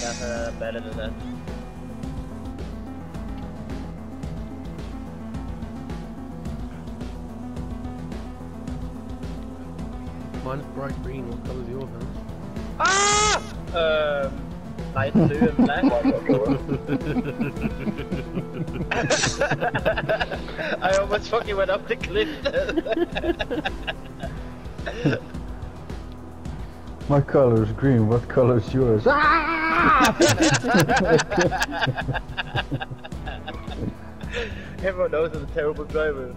That's uh, better than that. Mine's bright green. What colour's yours, man? Ah! Um, light blue and black. I almost fucking went up the cliff. My color is green. What color is yours? Ah! Everyone knows I'm a terrible driver.